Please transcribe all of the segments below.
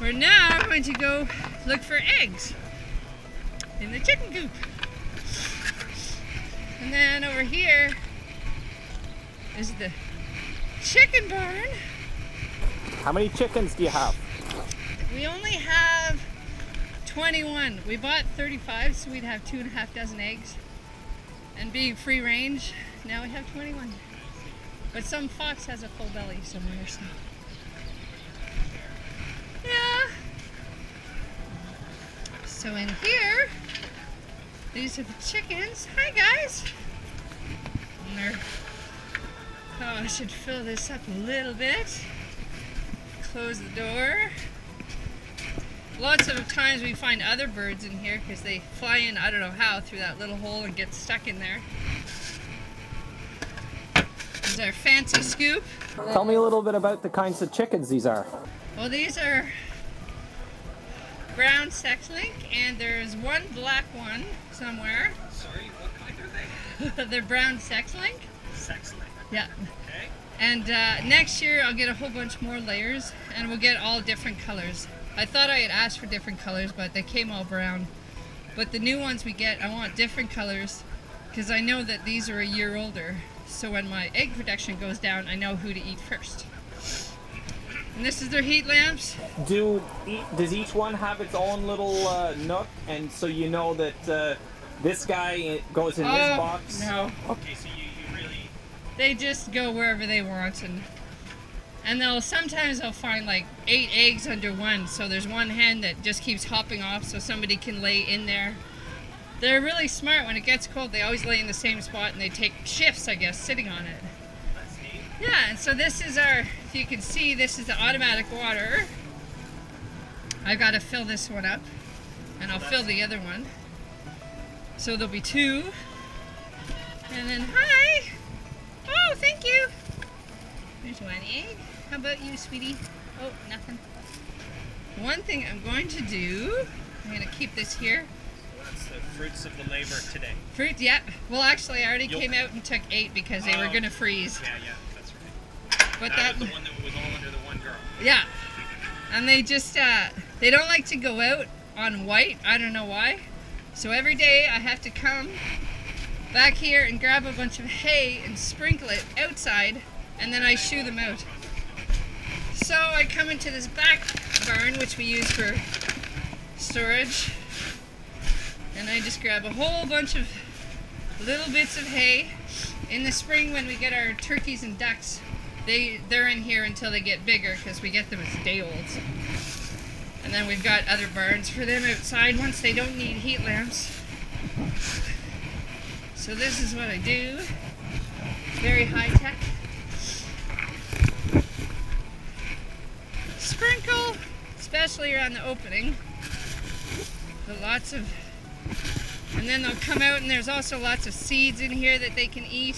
We're now going to go look for eggs in the chicken coop. And then over here is the chicken barn. How many chickens do you have? We only have 21. We bought 35, so we'd have two and a half dozen eggs. And being free range, now we have 21. But some fox has a full belly somewhere, so. Yeah. So in here, these are the chickens. Hi guys. And they're- Oh, I should fill this up a little bit. Close the door. Lots of times we find other birds in here because they fly in, I don't know how, through that little hole and get stuck in there. This is our fancy scoop. Tell me a little bit about the kinds of chickens these are. Well, these are brown sex link, and there's one black one somewhere. Sorry, what kind are they? They're brown sex link. Sex link. Yeah. Okay. And uh, next year I'll get a whole bunch more layers, and we'll get all different colors. I thought I had asked for different colors, but they came all brown. But the new ones we get, I want different colors, because I know that these are a year older. So when my egg production goes down, I know who to eat first. And this is their heat lamps. Do does each one have its own little uh, nook, and so you know that uh, this guy goes in this Oh, box? No. Okay, so you, you really they just go wherever they want and and they'll sometimes they'll find like eight eggs under one so there's one hen that just keeps hopping off so somebody can lay in there they're really smart when it gets cold they always lay in the same spot and they take shifts i guess sitting on it. Yeah and so this is our if you can see this is the automatic water. I've got to fill this one up and i'll fill the other one. So there'll be two. And then hi! Oh thank you! There's one egg. How about you sweetie? Oh nothing. One thing i'm going to do i'm going to keep this here. So that's the fruits of the labor today. fruit yeah well actually i already came out and took eight because they were Oh. going to freeze. Yeah, yeah. But that that the one that was all under the one girl. Yeah. And they just uh they don't like to go out on white. I don't know why. So every day I have to come back here and grab a bunch of hay and sprinkle it outside and then I shoo them out. So I come into this back barn which we use for storage and I just grab a whole bunch of little bits of hay. In the spring when we get our turkeys and ducks, they they're in here until they get bigger because we get them as day olds. And then we've got other barns for them outside once they don't need heat lamps. So this is what I do. Very high tech. Sprinkle, especially around the opening. But lots of and then they'll come out and there's also lots of seeds in here that they can eat.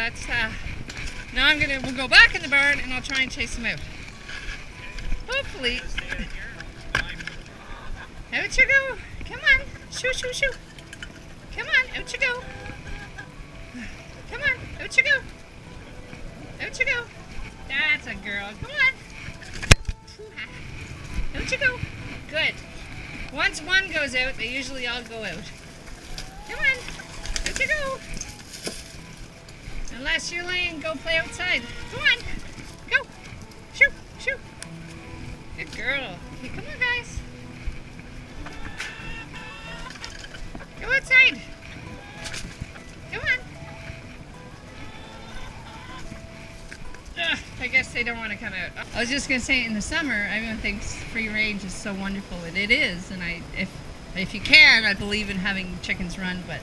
That's uh now I'm gonna we'll go back in the barn and I'll try and chase them out. Hopefully out you go. Come on. Shoo shoo shoo. Come on, out you go. Come on, out you go. Out you go. That's a girl. Come on. Out you go. Good. Once one goes out, they usually all go out. Come on. Out you go. Unless you're laying, go play outside. Come on. Go. Shoo. Shoo. Good girl. Okay, come on, guys. Go outside. Come on. Ugh, I guess they don't want to come out. I was just gonna say, in the summer, everyone thinks free range is so wonderful, and it is. And I, if if you can, I believe in having chickens run. But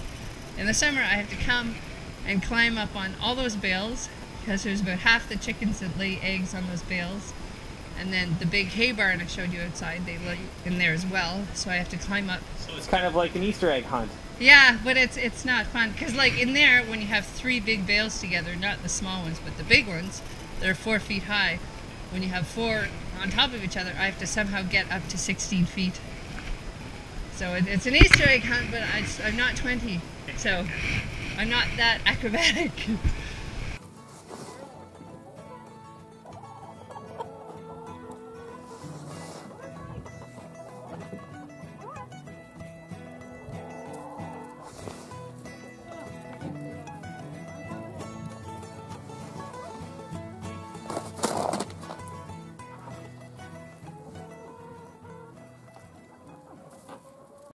in the summer, I have to come and climb up on all those bales because there's about half the chickens that lay eggs on those bales. And then the big hay barn I showed you outside, they lay in there as well. So I have to climb up So it's kind of like an Easter egg hunt. yeah, but it's it's not fun because like in there when you have three big bales together, not the small ones but the big ones, they're four feet high. When you have four on top of each other, I have to somehow get up to 16 feet. So it, it's an Easter egg hunt, but I, I'm not 20, so I'm not that acrobatic.